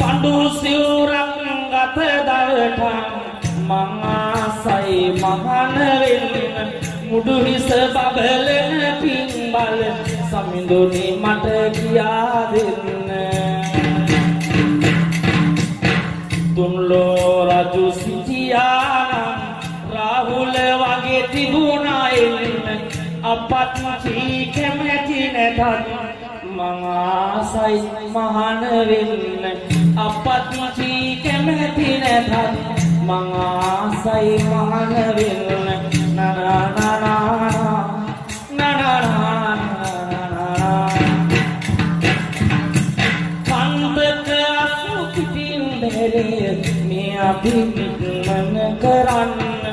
පඩු සිවුරක් ගත දවටම් මංආසයි මහන වෙන්න මුඩු හිස බබලන පින්බල සමිඳුනි මට කියා දෙන්න තුන්ලෝ රජු සිටියානම් රාහුල වගේ තිබුණා එන්න. අපත් චී කැමැති නැතත් මං ආසයි මහන වෙන්න. අපත් චී කැමැති නැතත් මං ආසයි මහන වෙන්න. නනනනනා නනනනනා කන්දක අසුපිටින් බැලේ මේ අභිමිත්මන කරන්න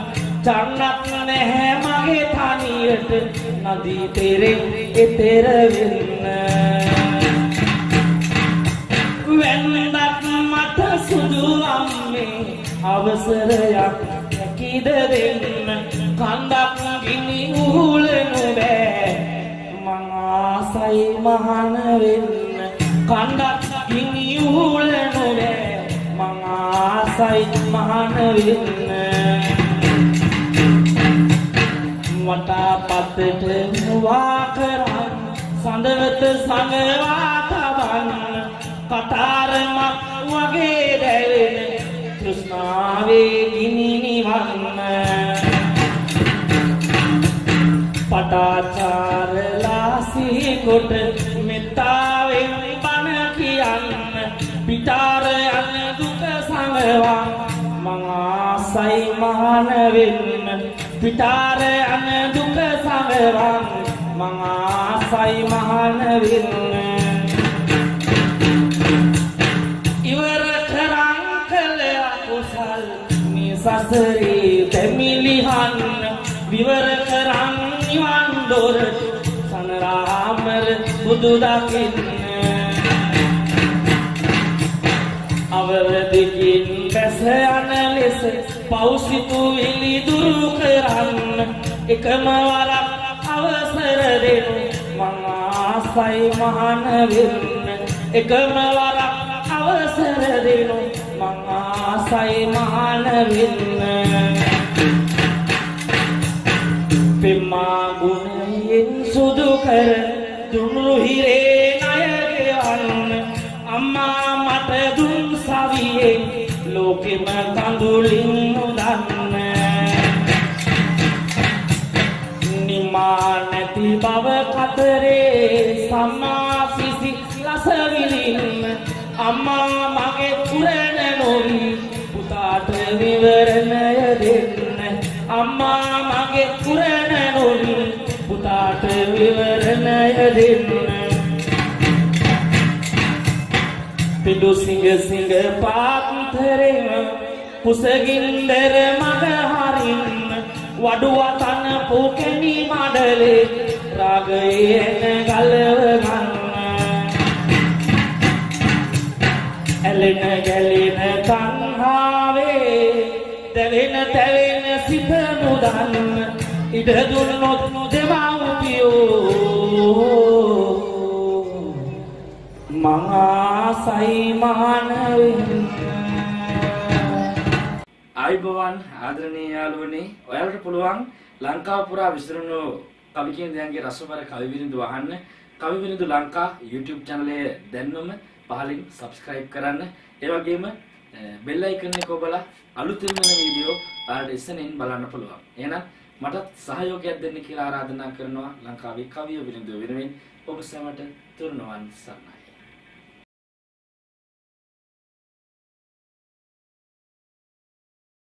චන්නක් නැහැ මගේ තනියට නදී තෙරෙන් එතෙර වෙන්න වෙන්නක් මට සුදු අම්මේ අවසරයක් කීද දෙන්න කන්දක් මහන වෙන්න කන්දක් ගිනි උහුලනු බෑ මං ආසයි මහන වෙන්න වටා පතට මුවා කරන්න සඳවත සඟවා තබන්න කතාරමක් වගේ දැවෙන තෘෂ්ණාවේ ගිනි නිවන්න. පටාචාරලා සිහිකොට මෙත්තාවෙන් බණ කියන්න පිටාර යන දුක සඟවා. මං ආසයි මහන වෙන්න පිටාර යන දුක සඟවා. මං ආසයි මහන වෙන්න. ඉවර කරන් කළ අකුසල් මේ සසරේ තැමිලිහන්න විවර කරන් නිවන් දොර සනරාමර බුදු දකින්න අවරදිකින් බැස යන ලෙස පෞසිතු විලි දුරු කරන්න එකම වරක් අවසර දෙනු මං ආසයි මහන වෙන්න. එකම වරක් අවසර දෙනු මං ආසයි මහන වෙන්න. සවියේ ලෝකෙම කඳුලින් උදන්න නිමා නැති බව කතරේ සම්මා සිසි ලසවිලින්න අම්මා මගේ පුරණ නොවි පුතාට විවරණය දෙන්න අම්මා මගේ පුරණ නොවි පුතාට විවරණය දෙන්න. පිඩු සිංහ සිංහ පාත්තරෙම කුසගින්දර මග හරින්න වඩුවතන පෝකැණි මඩලේ රාගයෙන් ගලව ගන්න. ඇලෙන ගැලෙන තණ්හාවේ දැවෙන තැවෙන සිත මුදන්න. ඉඩ දුන්නොත් දෙමව්පියෝ මං ආසයි මහන වෙන්න ආයුබෝවන් ආදරණීය යාළුවනේ ඔයාලට පුළුවන් ලංකාව පුරා විසිරුණු කවි කියන දයන්ගේ රසබර කවි විරිඳු අහන්න කවි විරිඳු ලංකා YouTube channel එක දැන්වම පහලින් subscribe කරන්න. ඒ වගේම බෙල් අයිකන් එක ඔබලා අලුතින් වෙන වීඩියෝ ඔයාලට ඉස්සෙනින් බලන්න පුළුවන්. එහෙනම් මටත් සහයෝගයක් දෙන්න කියලා ආරාධනා කරනවා ලංකාවේ කවිය විරිඳු වෙනුවෙන්. ඔබ සැමට තුරුණුවන් සරණයි.